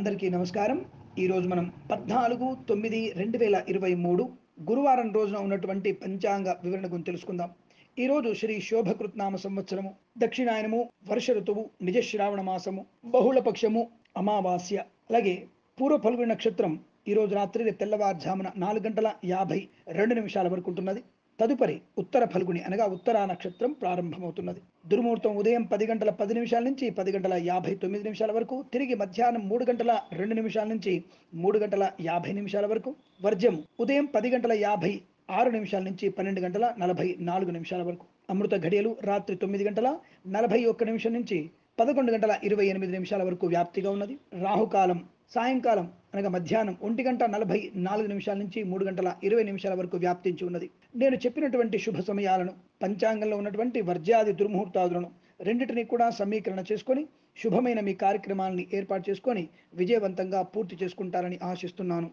అందరికీ నమస్కారం. ఈరోజు మనం పద్నాలుగు తొమ్మిది రెండు వేల ఇరవై మూడు గురువారం రోజున ఉన్నటువంటి పంచాంగ వివరణ గురించి తెలుసుకుందాం. ఈరోజు శ్రీ శోభకృత్నామ సంవత్సరము దక్షిణాయనము వర్ష ఋతువు నిజ శ్రావణ మాసము బహుళ పక్షము అమావాస్య అలాగే పూర్వ ఫల్గుణ నక్షత్రం ఈరోజు రాత్రి తెల్లవారుజామున నాలుగు గంటల యాభై రెండు నిమిషాల వరకు ఉంటున్నది. తదుపరి ఉత్తర ఫల్గుని అనగా ఉత్తరా నక్షత్రం ప్రారంభమవుతున్నది. దుర్ముహూర్తం ఉదయం పది గంటల పది నిమిషాల నుంచి పది గంటల యాభై తొమ్మిది నిమిషాల వరకు తిరిగి మధ్యాహ్నం మూడు గంటల రెండు నిమిషాల నుంచి మూడు గంటల యాభై నిమిషాల వరకు వర్జ్యం ఉదయం పది గంటల యాభై ఆరు నిమిషాల నుంచి పన్నెండు గంటల నలభై నాలుగు నిమిషాల వరకు అమృత ఘడియలు రాత్రి తొమ్మిది గంటల నలభై ఒక్క నిమిషం నుంచి పదకొండు గంటల ఇరవై ఎనిమిది నిమిషాల వరకు వ్యాప్తిగా ఉన్నది. రాహుకాలం సాయంకాలం అనగా మధ్యాహ్నం ఒంటి గంట నలభై నాలుగు నిమిషాల నుంచి మూడు గంటల ఇరవై నిమిషాల వరకు వ్యాప్తించి ఉన్నది. నేను చెప్పినటువంటి శుభ సమయాలను పంచాంగంలో ఉన్నటువంటి వర్జ్యాది దుర్ముహూర్తాదులను రెండింటినీ కూడా సమీకరణ చేసుకొని శుభమైన మీ కార్యక్రమాలని ఏర్పాటు చేసుకొని విజయవంతంగా పూర్తి చేసుకుంటారని ఆశిస్తున్నాను.